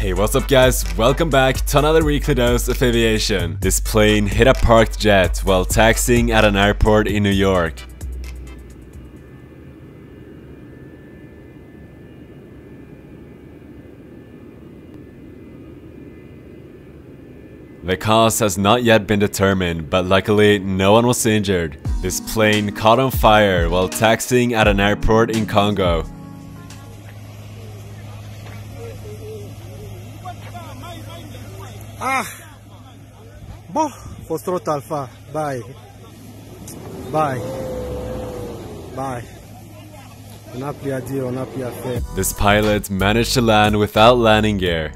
Hey, what's up guys? Welcome back to another weekly dose of aviation. This plane hit a parked jet while taxiing at an airport in New York. The cause has not yet been determined, but luckily no one was injured. This plane caught on fire while taxiing at an airport in Congo. Ah! Boh, fost rot alfa. Bye. Bye. Bye. This pilot managed to land without landing gear.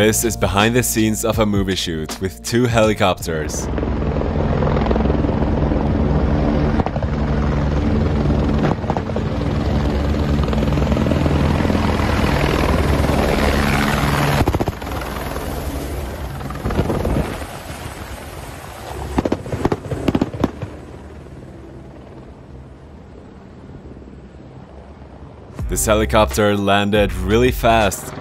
This is behind the scenes of a movie shoot with two helicopters. This helicopter landed really fast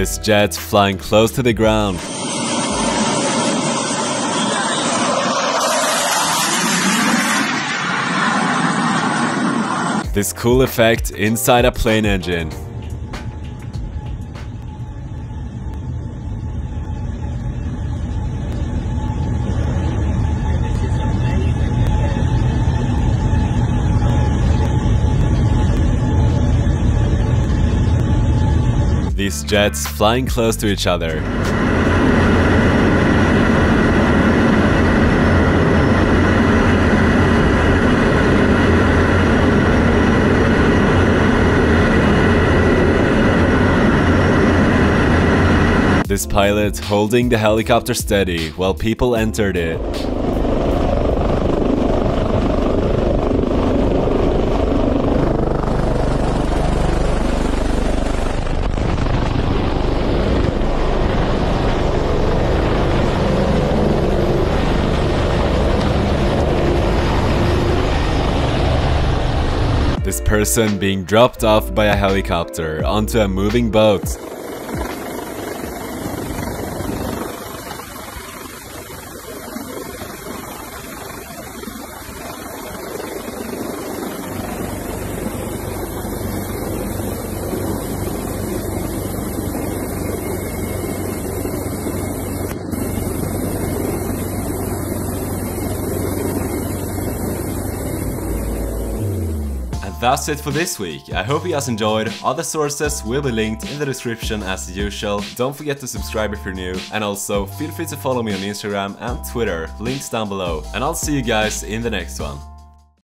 This jet flying close to the ground. This cool effect inside a plane engine. These jets flying close to each other. This pilot holding the helicopter steady while people entered it. This person being dropped off by a helicopter onto a moving boat. That's it for this week. I hope you guys enjoyed. Other sources will be linked in the description as usual. Don't forget to subscribe if you're new. And also feel free to follow me on Instagram and Twitter, links down below. And I'll see you guys in the next one.